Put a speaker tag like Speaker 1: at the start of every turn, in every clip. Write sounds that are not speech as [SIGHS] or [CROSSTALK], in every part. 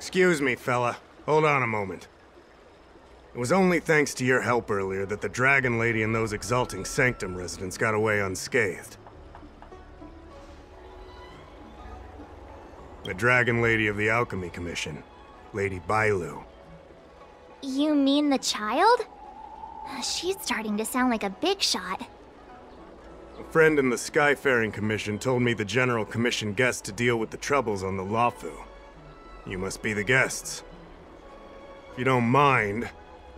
Speaker 1: Excuse me, fella. Hold on a moment. It was only thanks to your help earlier that the Dragon Lady and those Exalting Sanctum residents got away unscathed. The Dragon Lady of the Alchemy Commission, Lady Bailu.
Speaker 2: You mean the child? She's starting to sound like a big shot.
Speaker 1: A friend in the Skyfaring Commission told me the General Commission guessed to deal with the troubles on the Luofu. You must be the guests. If you don't mind,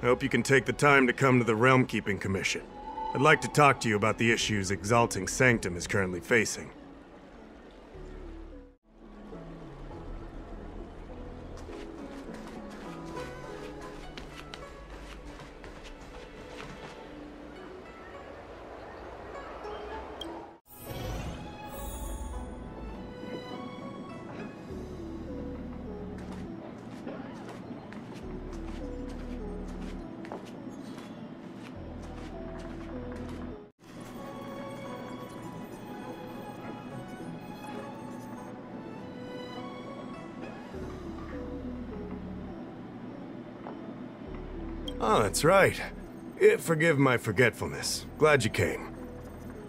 Speaker 1: I hope you can take the time to come to the Realm Keeping Commission. I'd like to talk to you about the issues Exalting Sanctum is currently facing. Oh, that's right. Eh, forgive my forgetfulness. Glad you came.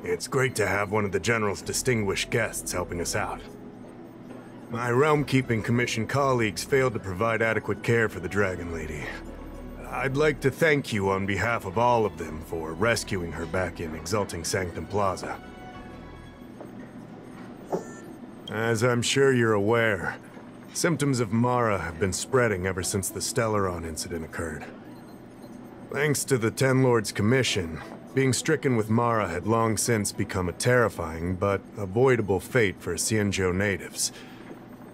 Speaker 1: It's great to have one of the General's distinguished guests helping us out. My Realm Keeping Commission colleagues failed to provide adequate care for the Dragon Lady. I'd like to thank you on behalf of all of them for rescuing her back in Exalting Sanctum Plaza. As I'm sure you're aware, symptoms of Mara have been spreading ever since the Stellaron incident occurred. Thanks to the Ten Lords Commission, being stricken with Mara had long since become a terrifying but avoidable fate for Xianzhou natives.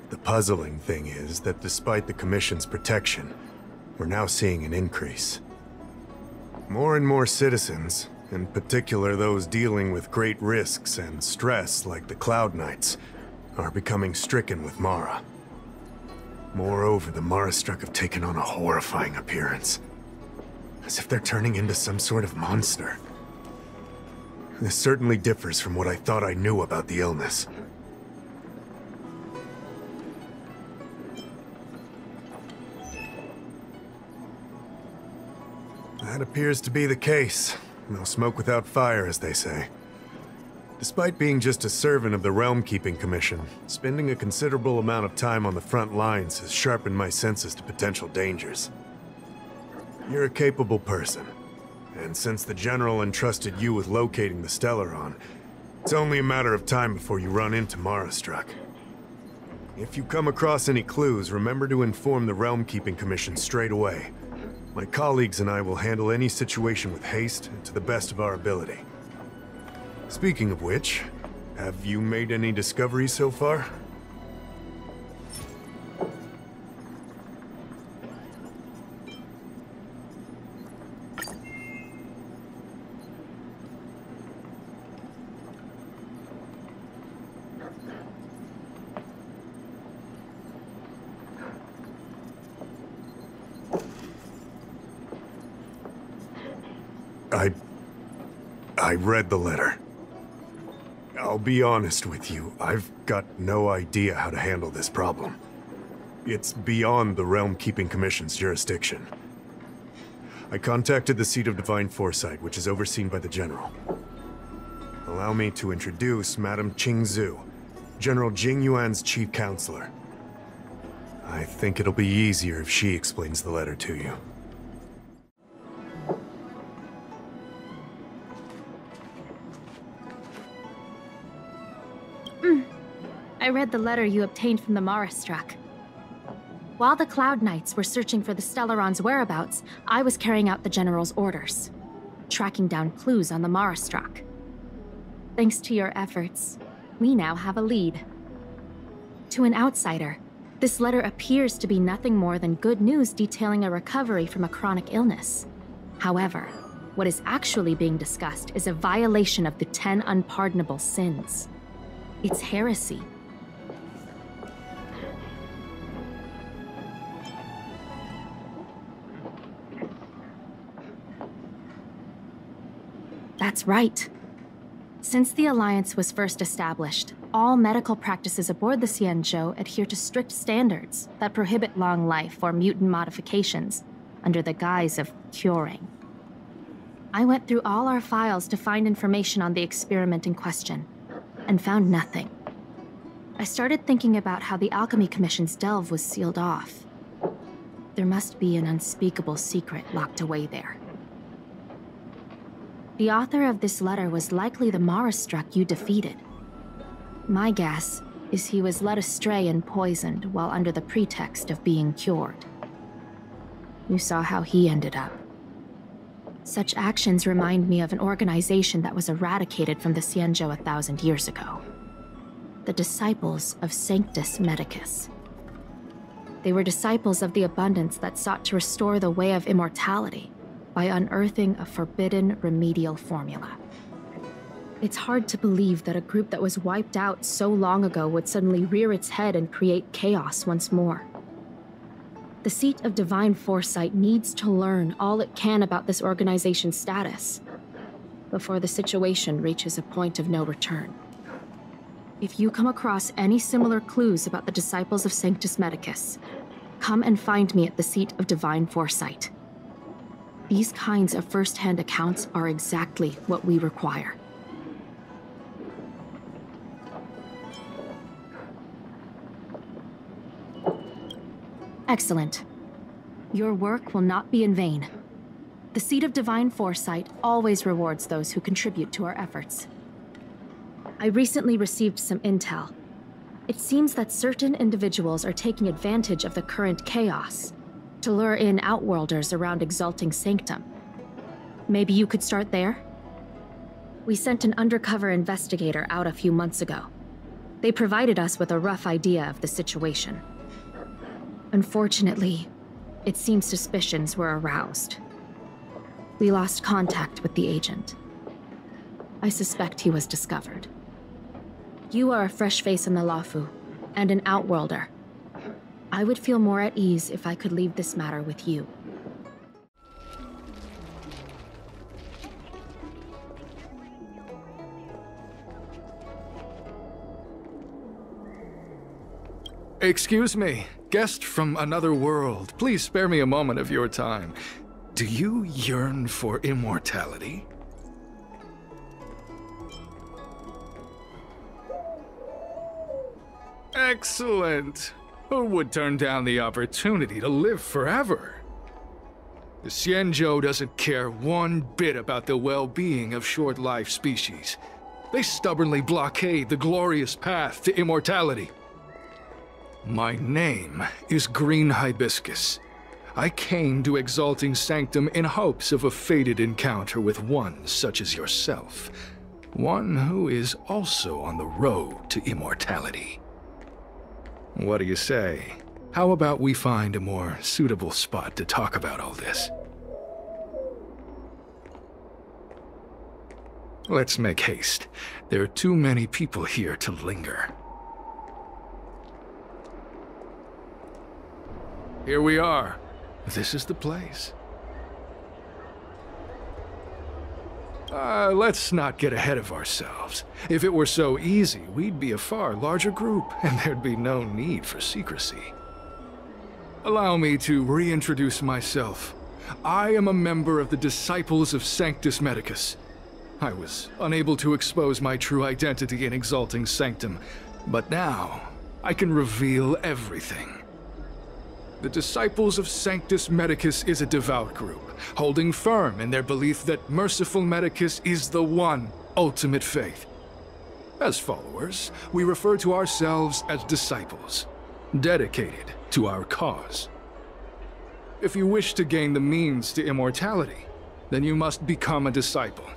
Speaker 1: The puzzling thing is that despite the Commission's protection, we're now seeing an increase. More and more citizens, in particular those dealing with great risks and stress like the Cloud Knights, are becoming stricken with Mara. Moreover, the Mara struck have taken on a horrifying appearance. As if they're turning into some sort of monster. This certainly differs from what I thought I knew about the illness. That appears to be the case. No smoke without fire, as they say. Despite being just a servant of the Realm Keeping Commission, spending a considerable amount of time on the front lines has sharpened my senses to potential dangers. You're a capable person, and since the General entrusted you with locating the Stellaron, it's only a matter of time before you run into Marastruck. If you come across any clues, remember to inform the Realm Keeping Commission straight away. My colleagues and I will handle any situation with haste and to the best of our ability. Speaking of which, have you made any discoveries so far? Read the letter. I'll be honest with you, I've got no idea how to handle this problem. It's beyond the Realm Keeping Commission's jurisdiction. I contacted the Seat of Divine Foresight, which is overseen by the General. Allow me to introduce Madame Qingzu, General Jing Yuan's chief counselor. I think it'll be easier if she explains the letter to you.
Speaker 3: I read the letter you obtained from the Marastruck. While the Cloud Knights were searching for the Stellaron's whereabouts, I was carrying out the General's orders, tracking down clues on the Marastruck. Thanks to your efforts, we now have a lead. To an outsider, this letter appears to be nothing more than good news detailing a recovery from a chronic illness. However, what is actually being discussed is a violation of the Ten Unpardonable Sins. It's heresy. That's right. Since the Alliance was first established, all medical practices aboard the Xianzhou adhere to strict standards that prohibit long life or mutant modifications under the guise of curing. I went through all our files to find information on the experiment in question, and found nothing. I started thinking about how the Alchemy Commission's delve was sealed off. There must be an unspeakable secret locked away there. The author of this letter was likely the Marastruck you defeated. My guess is he was led astray and poisoned while under the pretext of being cured. You saw how he ended up. Such actions remind me of an organization that was eradicated from the Xianzhou a thousand years ago. The Disciples of Sanctus Medicus. They were disciples of the abundance that sought to restore the way of immortality by unearthing a forbidden remedial formula. It's hard to believe that a group that was wiped out so long ago would suddenly rear its head and create chaos once more. The seat of divine foresight needs to learn all it can about this organization's status before the situation reaches a point of no return. If you come across any similar clues about the disciples of Sanctus Medicus, come and find me at the seat of divine foresight. These kinds of first-hand accounts are exactly what we require. Excellent. Your work will not be in vain. The Seat of Divine Foresight always rewards those who contribute to our efforts. I recently received some intel. It seems that certain individuals are taking advantage of the current chaos to lure in Outworlders around Exalting Sanctum. Maybe you could start there? We sent an undercover investigator out a few months ago. They provided us with a rough idea of the situation. Unfortunately, it seems suspicions were aroused. We lost contact with the agent. I suspect he was discovered. You are a fresh face in the Luofu, and an Outworlder. I would feel more at ease if I could leave this matter with you.
Speaker 4: Excuse me, guest from another world. Please spare me a moment of your time. Do you yearn for immortality? Excellent. Who would turn down the opportunity to live forever? The Xianzhou doesn't care one bit about the well-being of short-life species. They stubbornly blockade the glorious path to immortality. My name is Green Hibiscus. I came to Exalting Sanctum in hopes of a fated encounter with one such as yourself. One who is also on the road to immortality. What do you say? How about we find a more suitable spot to talk about all this? Let's make haste. There are too many people here to linger. Here we are. This is the place. Uh, let's not get ahead of ourselves. If it were so easy, we'd be a far larger group, [LAUGHS] and there'd be no need for secrecy. Allow me to reintroduce myself. I am a member of the Disciples of Sanctus Medicus. I was unable to expose my true identity in Exalting Sanctum, but now I can reveal everything. The Disciples of Sanctus Medicus is a devout group, holding firm in their belief that Merciful Medicus is the one ultimate faith. As followers, we refer to ourselves as disciples, dedicated to our cause. If you wish to gain the means to immortality, then you must become a disciple.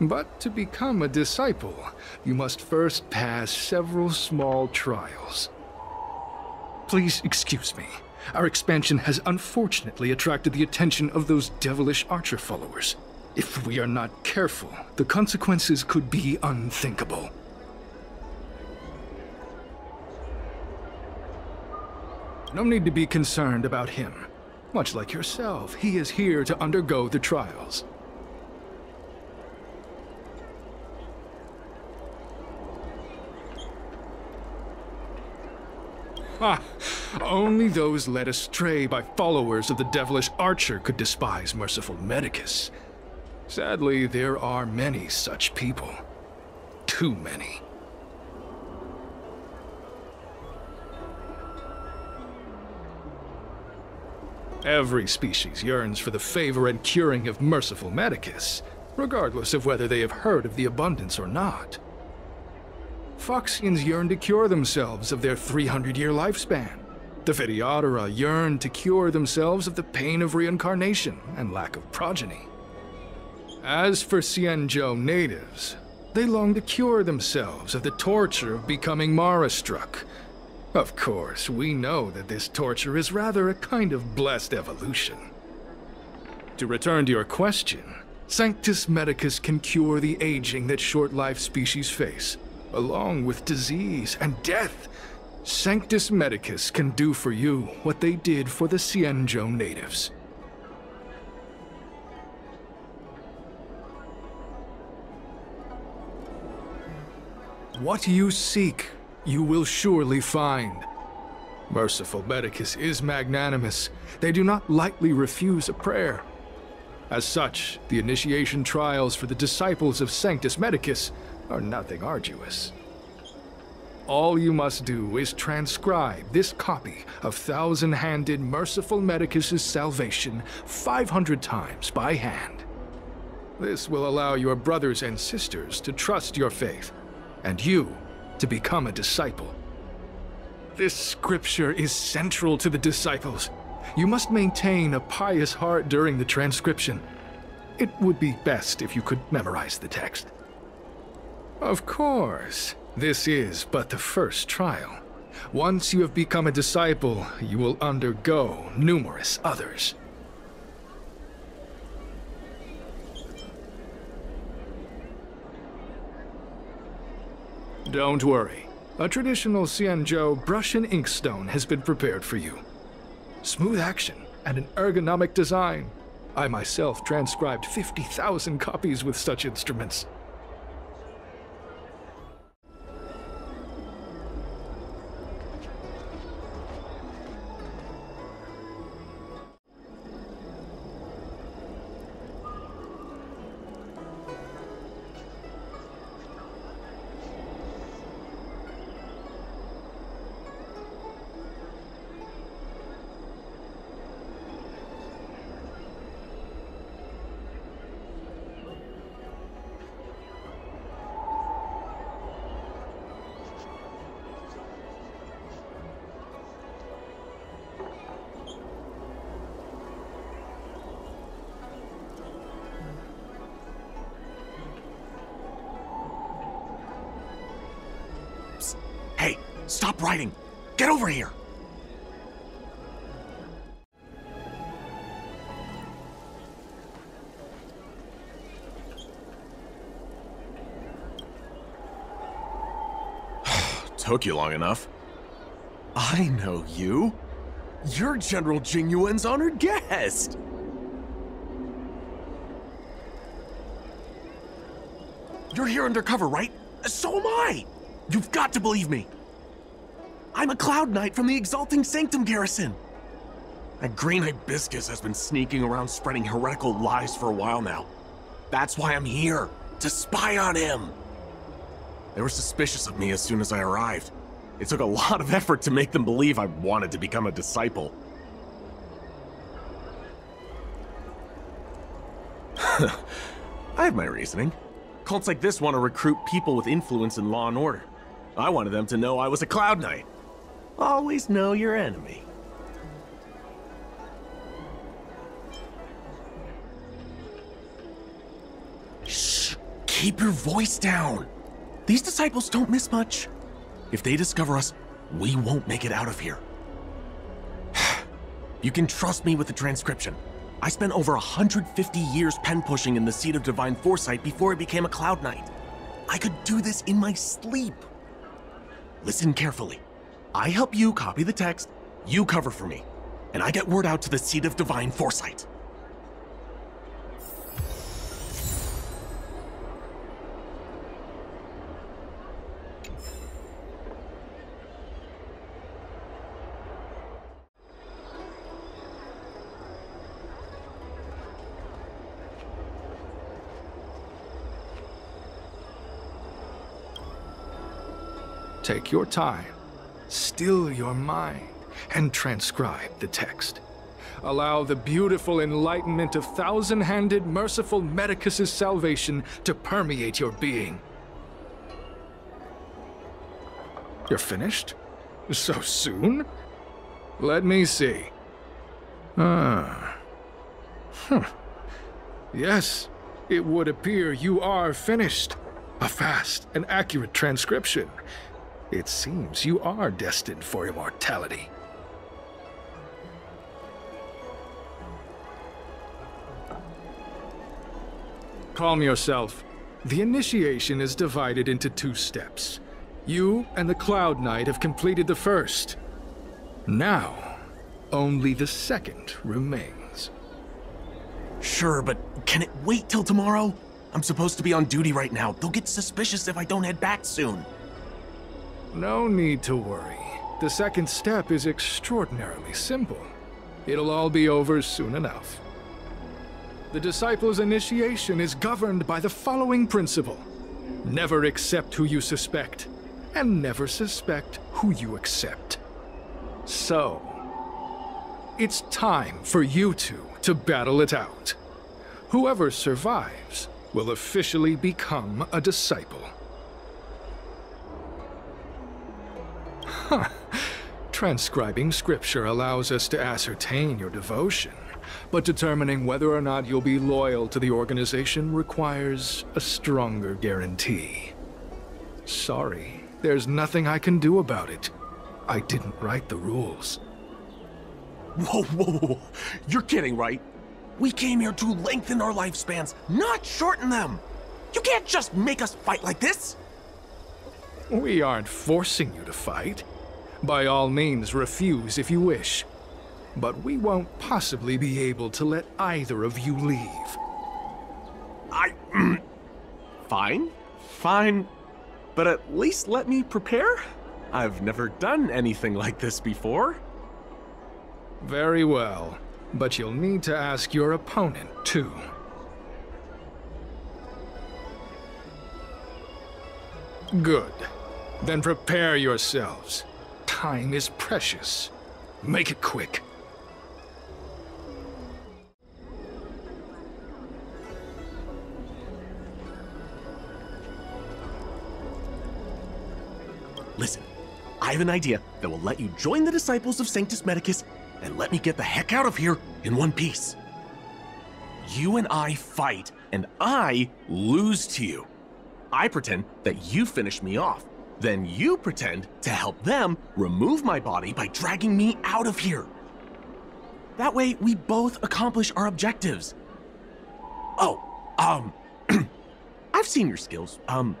Speaker 4: But to become a disciple, you must first pass several small trials. Please excuse me. Our expansion has unfortunately attracted the attention of those devilish archer followers. If we are not careful, the consequences could be unthinkable. No need to be concerned about him. Much like yourself, he is here to undergo the trials. Only those led astray by followers of the devilish archer could despise merciful Medicus. Sadly, there are many such people. Too many. Every species yearns for the favor and curing of merciful Medicus, regardless of whether they have heard of the abundance or not. Foxians yearn to cure themselves of their 300-year lifespan. The Vidyadhara yearn to cure themselves of the pain of reincarnation and lack of progeny. As for Xianzhou natives, they long to cure themselves of the torture of becoming Mara-struck. Of course, we know that this torture is rather a kind of blessed evolution. To return to your question, Sanctus Medicus can cure the aging that short-lived species face, along with disease and death. Sanctus Medicus can do for you what they did for the Xianzhou natives. What you seek, you will surely find. Merciful Medicus is magnanimous. They do not lightly refuse a prayer. As such, the initiation trials for the disciples of Sanctus Medicus are nothing arduous. All you must do is transcribe this copy of Thousand-Handed Merciful Medicus's Salvation 500 times by hand. This will allow your brothers and sisters to trust your faith, and you to become a disciple. This scripture is central to the disciples. You must maintain a pious heart during the transcription. It would be best if you could memorize the text. Of course, this is but the first trial. Once you have become a disciple, you will undergo numerous others. Don't worry. A traditional Xianzhou brush and inkstone has been prepared for you. Smooth action and an ergonomic design. I myself transcribed 50,000 copies with such instruments.
Speaker 5: Stop writing! Get over here! [SIGHS] Took you long enough. I know you. You're General Jing Yuan's honored guest. You're here undercover, right? So am I. You've got to believe me. I'm a Cloud Knight from the Exalting Sanctum Garrison. That green hibiscus has been sneaking around spreading heretical lies for a while now. That's why I'm here, to spy on him. They were suspicious of me as soon as I arrived. It took a lot of effort to make them believe I wanted to become a disciple. [LAUGHS] I have my reasoning. Cults like this want to recruit people with influence in law and order. I wanted them to know I was a Cloud Knight. Always know your enemy. Shh! Keep your voice down. These disciples don't miss much. If they discover us, we won't make it out of here. [SIGHS] you can trust me with the transcription. I spent over 150 years pen pushing in the Seat of Divine Foresight before I became a Cloud Knight. I could do this in my sleep. Listen carefully. I help you copy the text, you cover for me, and I get word out to the seat of divine foresight.
Speaker 4: Take your time still your mind, and transcribe the text. Allow the beautiful enlightenment of thousand handed, merciful Medicus's salvation to permeate your being. You're finished? So soon? Let me see. Ah. Huh. Yes, it would appear you are finished. A fast and accurate transcription. It seems you are destined for immortality. Calm yourself. The initiation is divided into two steps. You and the Cloud Knight have completed the first. Now, only the second remains.
Speaker 5: Sure, but can it wait till tomorrow? I'm supposed to be on duty right now. They'll get suspicious if I don't head back soon.
Speaker 4: No need to worry. The second step is extraordinarily simple. It'll all be over soon enough. The disciple's initiation is governed by the following principle. Never accept who you suspect, and never suspect who you accept. So, it's time for you two to battle it out. Whoever survives will officially become a disciple. Transcribing scripture allows us to ascertain your devotion, but determining whether or not you'll be loyal to the organization requires a stronger guarantee. Sorry, there's nothing I can do about it. I didn't write the rules.
Speaker 5: Whoa, whoa, whoa. You're kidding, right? We came here to lengthen our lifespans, not shorten them. You can't just make us fight like this.
Speaker 4: We aren't forcing you to fight. By all means, refuse if you wish. But we won't possibly be able to let either of you leave.
Speaker 5: I. [CLEARS THROAT] fine. Fine. But at least let me prepare? I've never done anything like this before.
Speaker 4: Very well. But you'll need to ask your opponent, too. Good. Then prepare yourselves. Time is precious. Make it quick.
Speaker 5: Listen, I have an idea that will let you join the disciples of Sanctus Medicus and let me get the heck out of here in one piece. You and I fight, and I lose to you. I pretend that you finish me off. Then you pretend to help them remove my body by dragging me out of here. That way, we both accomplish our objectives. Oh, um, [CLEARS THROAT] I've seen your skills. Um,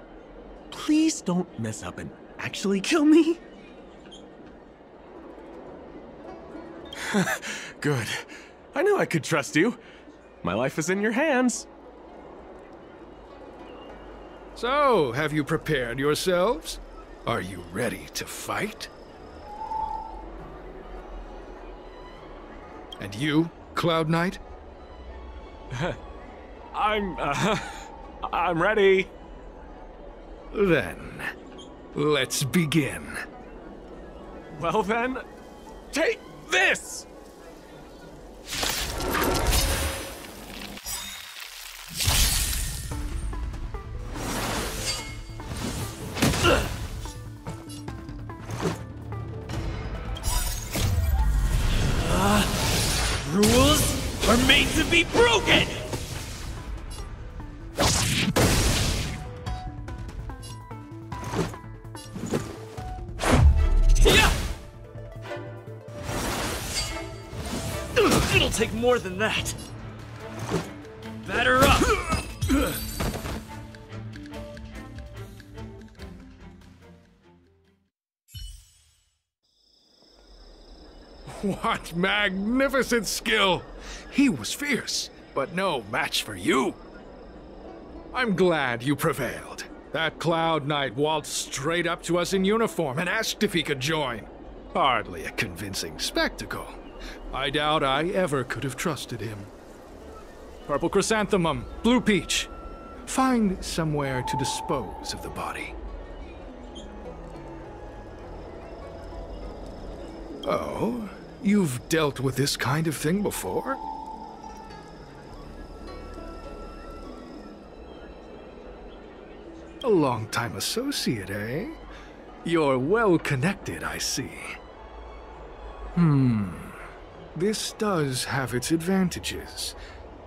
Speaker 5: please don't mess up and actually kill me. [LAUGHS] Good. I knew I could trust you. My life is in your hands.
Speaker 4: So, have you prepared yourselves? Are you ready to fight? And you, Cloud Knight? [LAUGHS]
Speaker 5: I'm, uh, [LAUGHS] I'm ready.
Speaker 4: Then, let's begin.
Speaker 5: Well then, take this!
Speaker 6: Than that. Batter up!
Speaker 4: What magnificent skill! He was fierce, but no match for you. I'm glad you prevailed. That Cloud Knight waltzed straight up to us in uniform and asked if he could join. Hardly a convincing spectacle. I doubt I ever could have trusted him. Purple chrysanthemum, blue peach. Find somewhere to dispose of the body. Oh? You've dealt with this kind of thing before? A long-time associate, eh? You're well connected, I see. Hmm. This does have its advantages.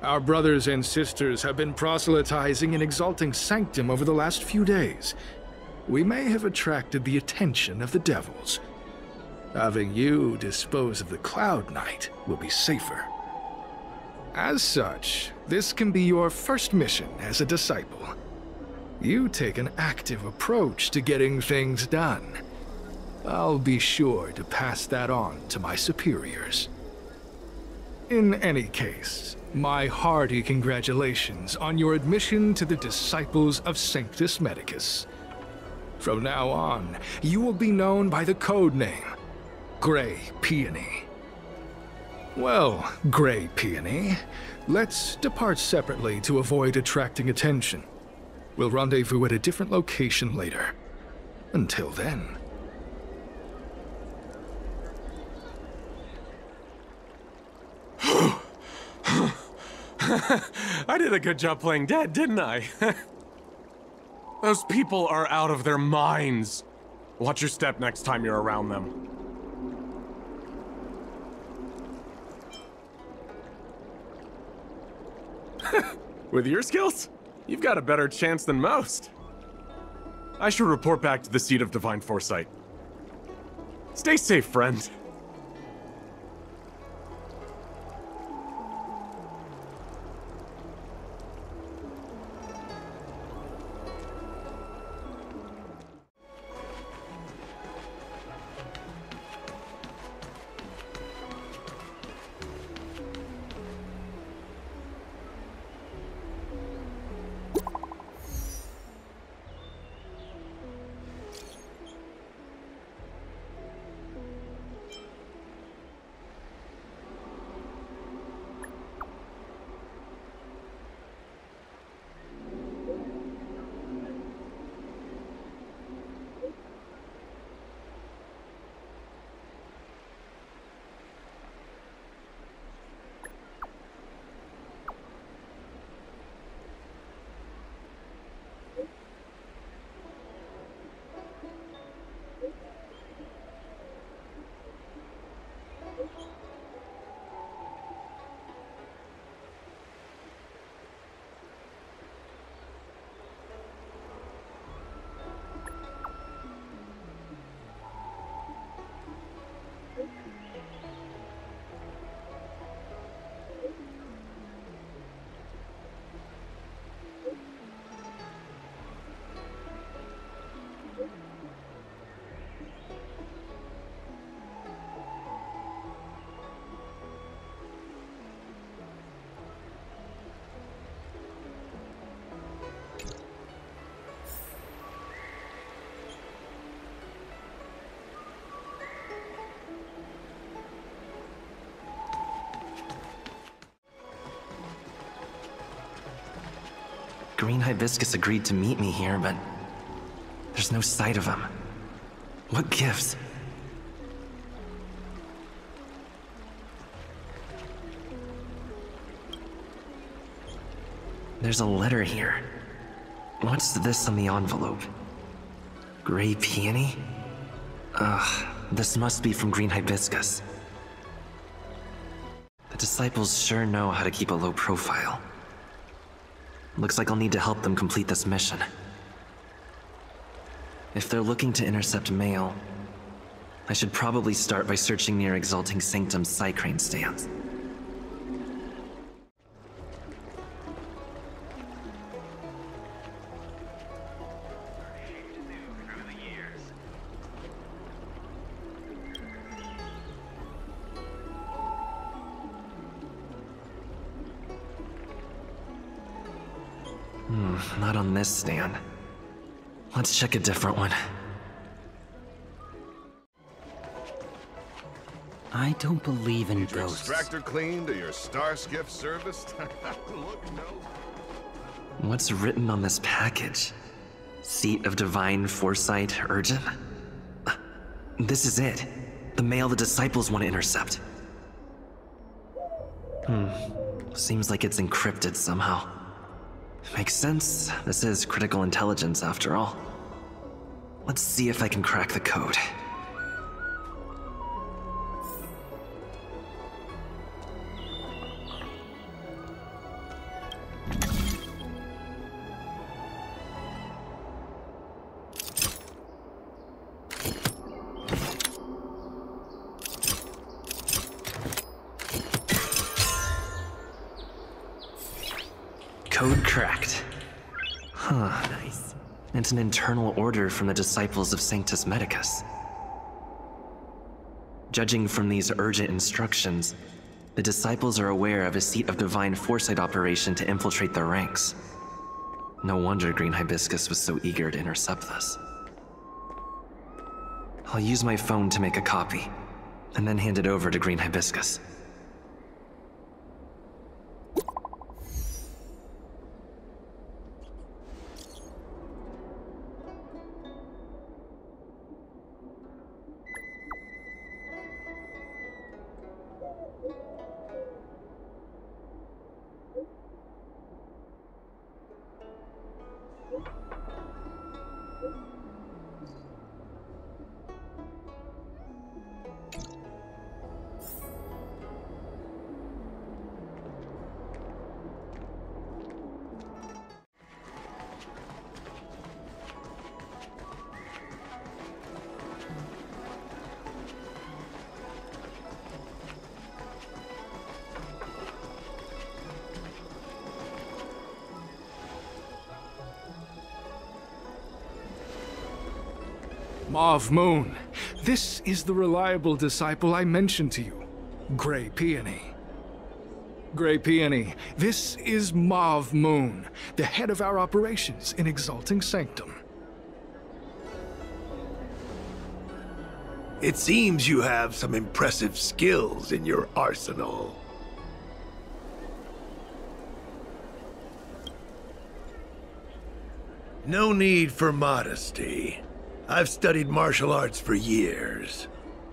Speaker 4: Our brothers and sisters have been proselytizing in Exalting Sanctum over the last few days. We may have attracted the attention of the devils. Having you dispose of the Cloud Knight will be safer. As such, this can be your first mission as a disciple. You take an active approach to getting things done. I'll be sure to pass that on to my superiors. In any case, my hearty congratulations on your admission to the Disciples of Sanctus Medicus. From now on, you will be known by the code name Grey Peony. Well, Grey Peony, let's depart separately to avoid attracting attention. We'll rendezvous at a different location later. Until then. [LAUGHS]
Speaker 5: I did a good job playing dead, didn't I? [LAUGHS] Those people are out of their minds. Watch your step next time you're around them. [LAUGHS] With your skills, you've got a better chance than most. I should report back to the seat of Divine Foresight. Stay safe, friend.
Speaker 7: Green Hibiscus agreed to meet me here, but there's no sight of him. What gives? There's a letter here. What's this on the envelope? Gray peony? Ugh, this must be from Green Hibiscus. The disciples sure know how to keep a low profile. Looks like I'll need to help them complete this mission. If they're looking to intercept mail, I should probably start by searching near Exalting Sanctum's Psycrane stands. Hmm, not on this stand. Let's check a different one.
Speaker 8: I don't believe in ghosts.
Speaker 9: Extractor cleaned or your star skiff serviced? [LAUGHS] Look, no.
Speaker 7: What's written on this package? Seat of Divine Foresight Urgent? This is it. The mail the disciples want to intercept. Hmm. Seems like it's encrypted somehow. Makes sense. This is critical intelligence after all. Let's see if I can crack the code. It's an internal order from the disciples of Sanctus Medicus. Judging from these urgent instructions, the disciples are aware of a seat of divine foresight operation to infiltrate their ranks. No wonder Green Hibiscus was so eager to intercept this. I'll use my phone to make a copy, and then hand it over to Green Hibiscus.
Speaker 4: Mauve Moon. This is the reliable disciple I mentioned to you, Grey Peony. Grey Peony, this is Mauve Moon, the head of our operations in Exalting Sanctum.
Speaker 1: It seems you have some impressive skills in your arsenal. No need for modesty. I've studied martial arts for years.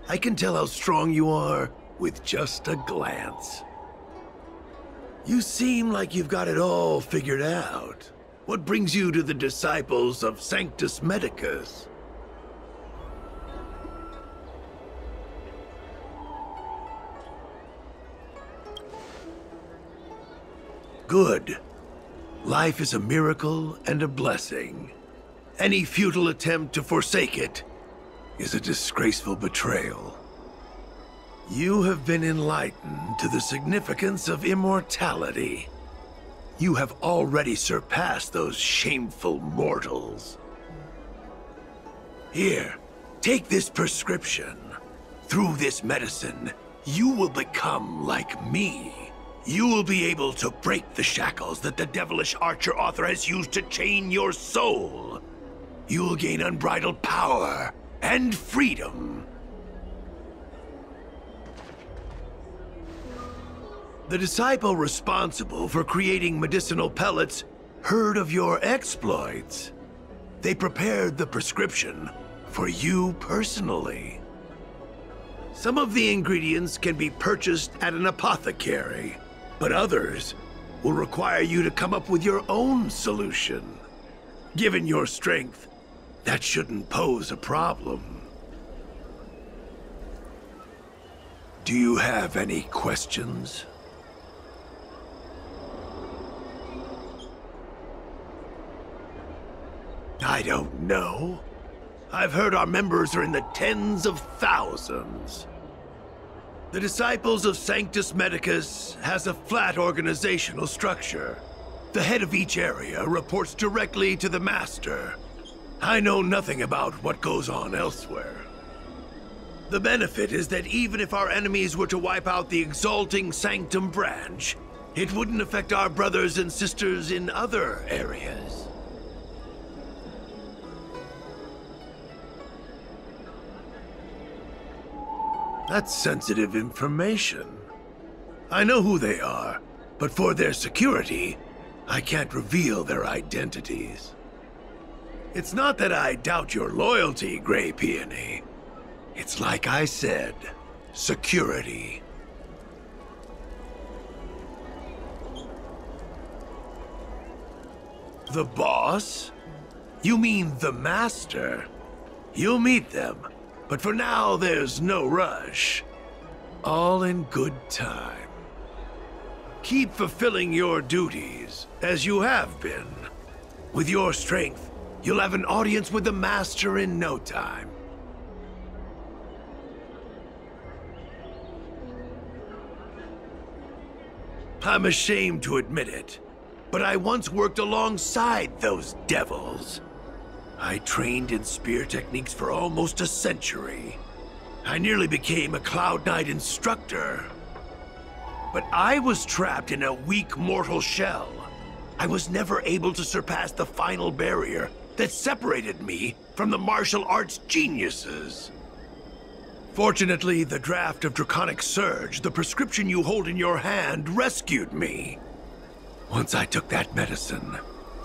Speaker 1: I can tell how strong you are with just a glance. You seem like you've got it all figured out. What brings you to the disciples of Sanctus Medicus? Good. Life is a miracle and a blessing. Any futile attempt to forsake it is a disgraceful betrayal. You have been enlightened to the significance of immortality. You have already surpassed those shameful mortals. Here, take this prescription. Through this medicine, you will become like me. You will be able to break the shackles that the devilish archer author has used to chain your soul. You will gain unbridled power and freedom. The disciple responsible for creating medicinal pellets heard of your exploits. They prepared the prescription for you personally. Some of the ingredients can be purchased at an apothecary, but others will require you to come up with your own solution. Given your strength, that shouldn't pose a problem. Do you have any questions? I don't know. I've heard our members are in the tens of thousands. The Disciples of Sanctus Medicus has a flat organizational structure. The head of each area reports directly to the Master. I know nothing about what goes on elsewhere. The benefit is that even if our enemies were to wipe out the Exalting Sanctum branch, it wouldn't affect our brothers and sisters in other areas. That's sensitive information. I know who they are, but for their security, I can't reveal their identities. It's not that I doubt your loyalty, Grey Peony.
Speaker 10: It's like I said security. The boss? You mean the master? You'll meet them, but for now there's no rush. All in good time. Keep fulfilling your duties, as you have been. With your strength, you'll have an audience with the Master in no time. I'm ashamed to admit it, but I once worked alongside those devils. I trained in spear techniques for almost a century. I nearly became a Cloud Knight instructor. But I was trapped in a weak mortal shell. I was never able to surpass the final barrier that separated me from the martial arts geniuses. Fortunately, the draft of Draconic Surge, the prescription you hold in your hand, rescued me. Once I took that medicine,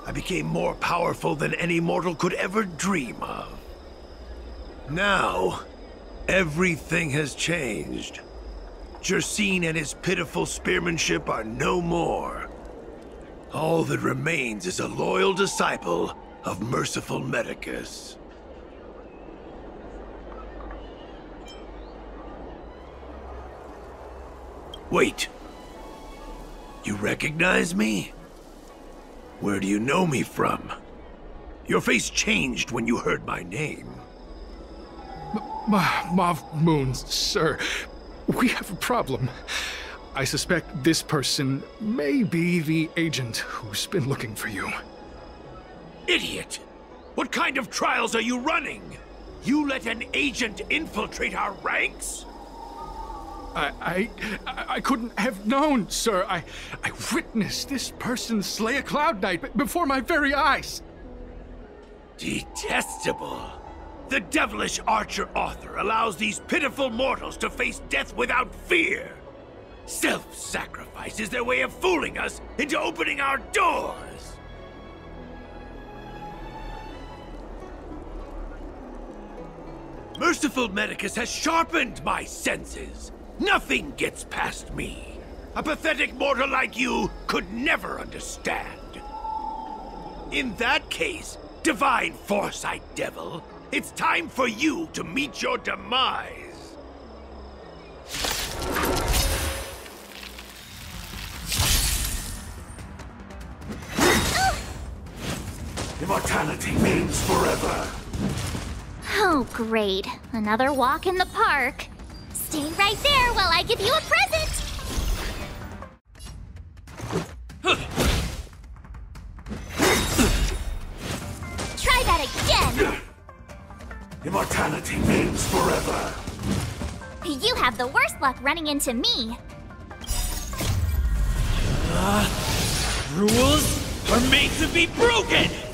Speaker 10: I became more powerful than any mortal could ever dream of. Now, everything has changed. Jersine and his pitiful spearmanship are no more. All that remains is a loyal disciple of merciful Medicus. Wait. You recognize me? Where do you know me from? Your face changed when you heard my name.
Speaker 4: Mav Moons, sir. We have a problem. I suspect this person may be the agent who's been looking for you.
Speaker 10: Idiot! What kind of trials are you running? You let an agent infiltrate our ranks?
Speaker 4: I, I, I couldn't have known, sir. I, I witnessed this person slay a Cloud Knight before my very eyes.
Speaker 10: Detestable. The devilish archer author allows these pitiful mortals to face death without fear. Self-sacrifice is their way of fooling us into opening our doors. Merciful Medicus has sharpened my senses. Nothing gets past me. A pathetic mortal like you could never understand. In that case, Divine Foresight Devil, it's time for you to meet your demise. Immortality means forever.
Speaker 2: Oh, great. Another walk in the park. Stay right there while I give you a present! Try that again!
Speaker 10: Immortality means forever.
Speaker 2: You have the worst luck running into me.
Speaker 6: Uh, rules are made to be broken!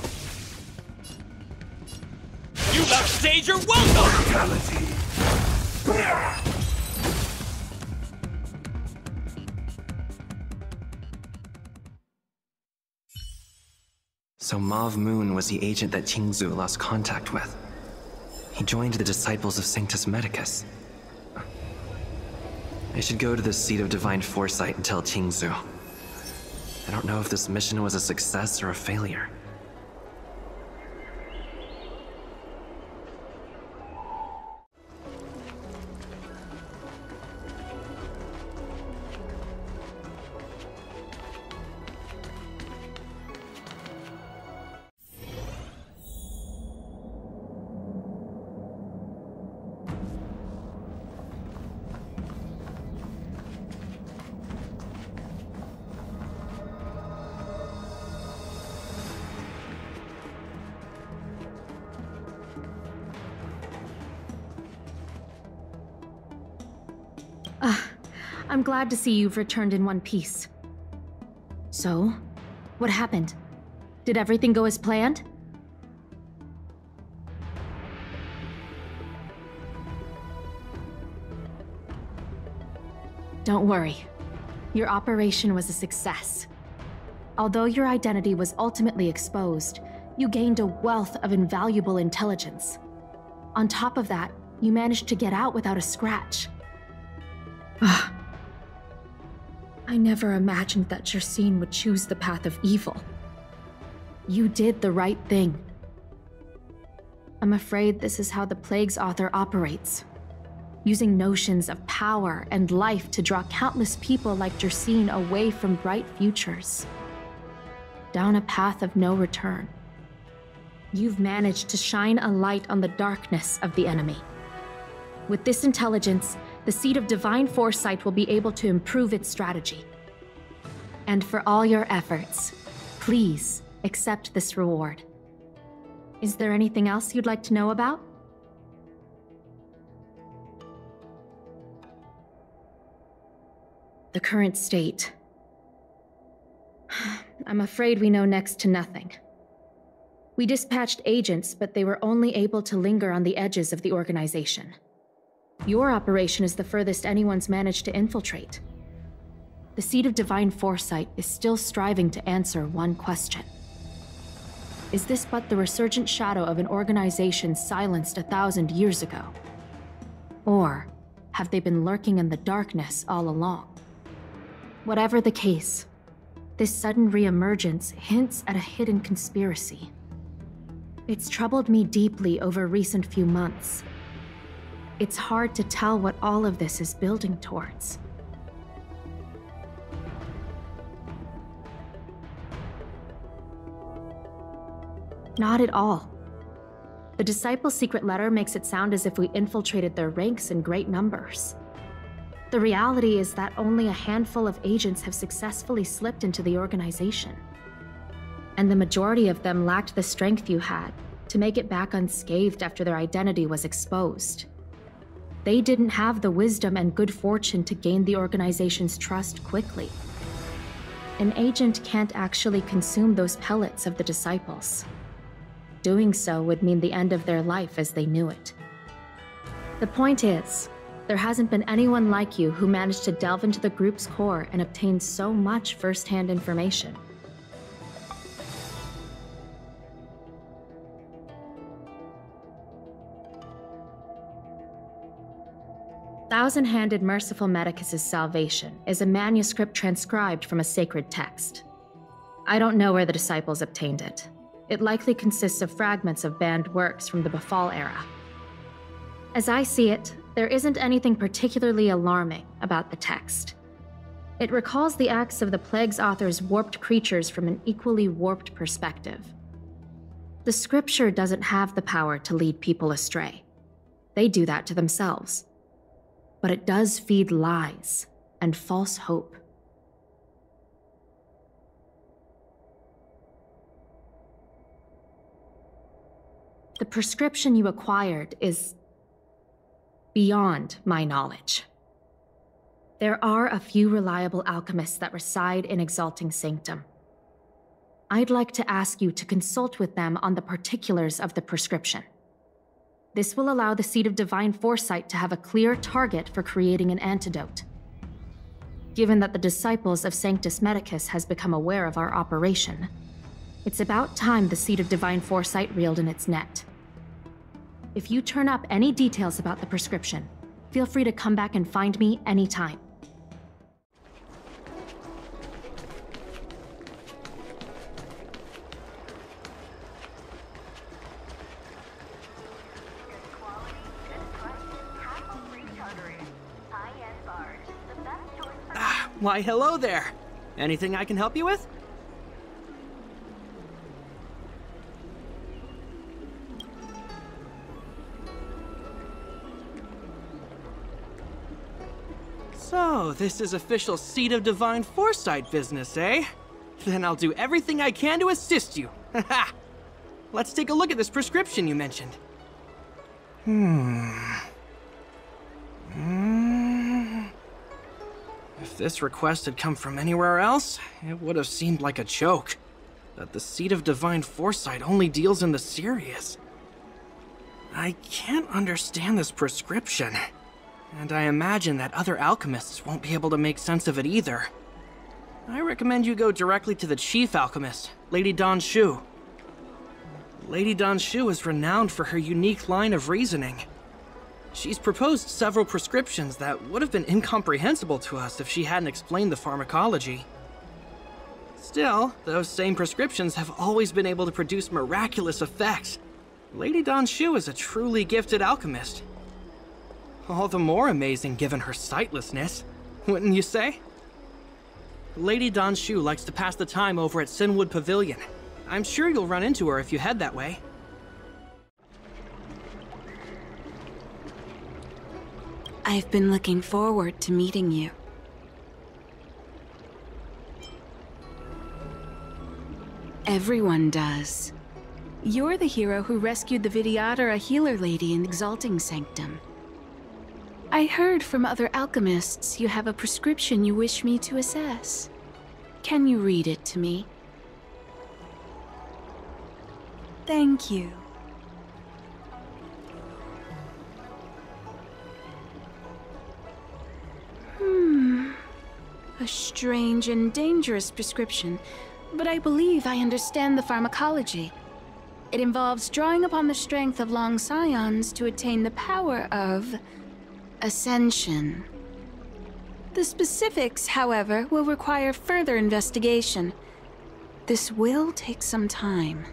Speaker 6: You backstage your welcome!
Speaker 7: So Mav Moon was the agent that Qingzu lost contact with. He joined the Disciples of Sanctus Medicus. I should go to the Seat of Divine Foresight and tell Qingzu. I don't know if this mission was a success or a failure.
Speaker 3: Glad to see you've returned in one piece. So, what happened? Did everything go as planned? Don't worry. Your operation was a success. Although your identity was ultimately exposed, you gained a wealth of invaluable intelligence. On top of that, You managed to get out without a scratch. [SIGHS] Ah, I never imagined that Jersine would choose the path of evil. You did the right thing. I'm afraid this is how the Plague's author operates. Using notions of power and life to draw countless people like Jersine away from bright futures. Down a path of no return. You've managed to shine a light on the darkness of the enemy. With this intelligence, the Seat of Divine Foresight will be able to improve its strategy. And for all your efforts, please accept this reward. Is there anything else you'd like to know about? The current state. [SIGHS] I'm afraid we know next to nothing. We dispatched agents, but they were only able to linger on the edges of the organization. Your operation is the furthest anyone's managed to infiltrate. The Seat of Divine Foresight is still striving to answer one question. Is this but the resurgent shadow of an organization silenced a thousand years ago? Or have they been lurking in the darkness all along? Whatever the case, this sudden reemergence hints at a hidden conspiracy. It's troubled me deeply over recent few months. It's hard to tell what all of this is building towards. Not at all. The Disciples' secret letter makes it sound as if we infiltrated their ranks in great numbers. The reality is that only a handful of agents have successfully slipped into the organization. And the majority of them lacked the strength you had to make it back unscathed after their identity was exposed. They didn't have the wisdom and good fortune to gain the organization's trust quickly. An agent can't actually consume those pellets of the disciples. Doing so would mean the end of their life as they knew it. The point is, there hasn't been anyone like you who managed to delve into the group's core and obtain so much first-hand information. Thousand-Handed Merciful Medicus's Salvation is a manuscript transcribed from a sacred text. I don't know where the disciples obtained it. It likely consists of fragments of banned works from the Befall era. As I see it, there isn't anything particularly alarming about the text. It recalls the acts of the Plague's author's warped creatures from an equally warped perspective. The scripture doesn't have the power to lead people astray. They do that to themselves. But it does feed lies and false hope. The prescription you acquired is beyond my knowledge. There are a few reliable alchemists that reside in Exalting Sanctum. I'd like to ask you to consult with them on the particulars of the prescription. This will allow the Seat of Divine Foresight to have a clear target for creating an antidote. Given that the disciples of Sanctus Medicus has become aware of our operation, it's about time the Seat of Divine Foresight reeled in its net. If you turn up any details about the prescription, feel free to come back and find me anytime.
Speaker 11: Why hello there. Anything I can help you with? So, this is official Seat of Divine Foresight business, eh? Then I'll do everything I can to assist you. [LAUGHS] Haha! Let's take a look at this prescription you mentioned. Hmm. Hmm. If this request had come from anywhere else, it would have seemed like a joke. That the Seat of Divine Foresight only deals in the serious. I can't understand this prescription. And I imagine that other alchemists won't be able to make sense of it either. I recommend you go directly to the chief alchemist, Lady Dan Shu. Lady Dan Shu is renowned for her unique line of reasoning. She's proposed several prescriptions that would have been incomprehensible to us if she hadn't explained the pharmacology. Still, those same prescriptions have always been able to produce miraculous effects. Lady Dan Shu is a truly gifted alchemist. All the more amazing given her sightlessness, wouldn't you say? Lady Dan Shu likes to pass the time over at Sinwood Pavilion. I'm sure you'll run into her if you head that way.
Speaker 12: I've been looking forward to meeting you. Everyone does. You're the hero who rescued the Vidyadhara healer lady in Exalting Sanctum. I heard from other alchemists you have a prescription you wish me to assess. Can you read it to me? Thank you. Strange and dangerous prescription, but I believe I understand the pharmacology. It involves drawing upon the strength of long scions to attain the power of... ascension. The specifics, however, will require further investigation. This will take some time.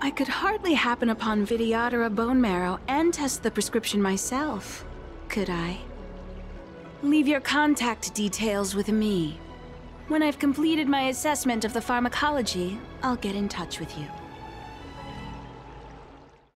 Speaker 12: I could hardly happen upon Vidyadhara bone marrow and test the prescription myself, could I? Leave your contact details with me. When I've completed my assessment of the pharmacology, I'll get in touch with you.